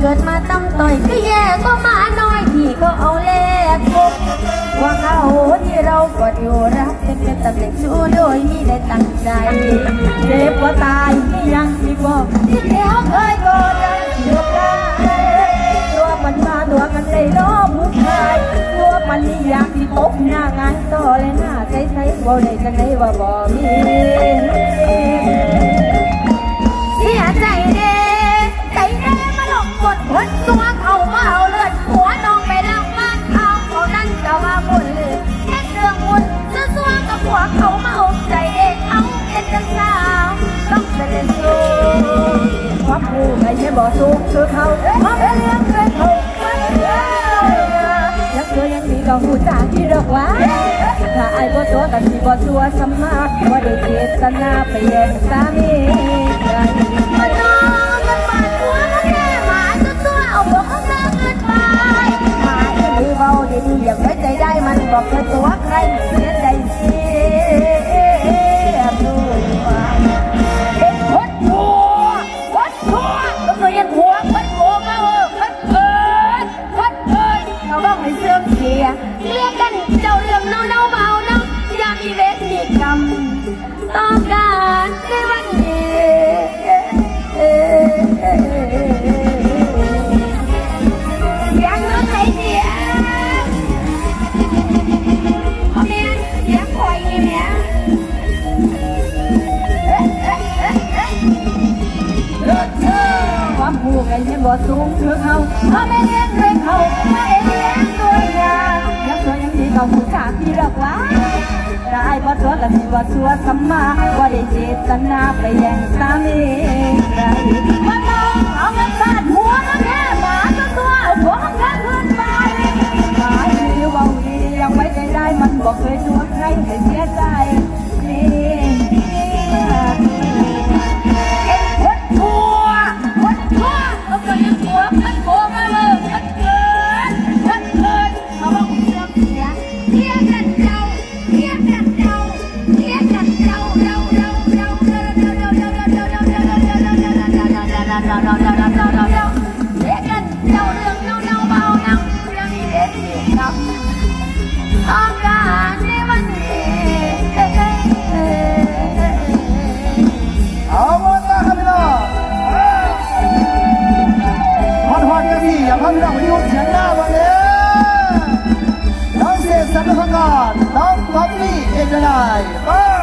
เกิดมาตั้งต่อยก็แย่ก็มาน้อยที่ก็เอาแลกพบว่าเขาที่เรากอดอยู่รักเป็นเป็นตำแหน่งชู้โดยมีได้ตั้งใจเจ็บว่าตายไม่ยังที่บอกที่แล้วเคยก็ได้เดือดร้อนตัวมันมาตัวมันได้ล้อผู้ชายตัวมันนี่อยากที่พบหน้างานต่อเลยหน้าใสๆบ่าได้จังได้ว่าบ่มี ผู้ไม่ใช่บ่สูงคือเขาเพราะเป็นเรื่องเคยเขายังตัวยังมีก็หูจาที่ดอกว่าถ้าไอ้บ่ตัวกันสิบ่ตัวสมมาบ่ได้เจตนาไปแย่งสามีกันมันนอนมันปาดหัวมันแน่หมาตัวตัวเอาหัวเขาเลิกเกินไปหมาที่มือเบาดีๆอย่างไว้ใจได้มันบอกเคยตัวใคร หูกกันยังบ่สูงคือเขาเขาไม่เลี้ยงด้วยเขาไม่เอเลี้ยงตัวยายังสวยยังดีต้องผู้ชาพี่รักว่าได้บ่ตัวกันสิบ่ชัวสัมมาบ่ได้เจตนาไปแย่งสามีใคร Puppy in the night.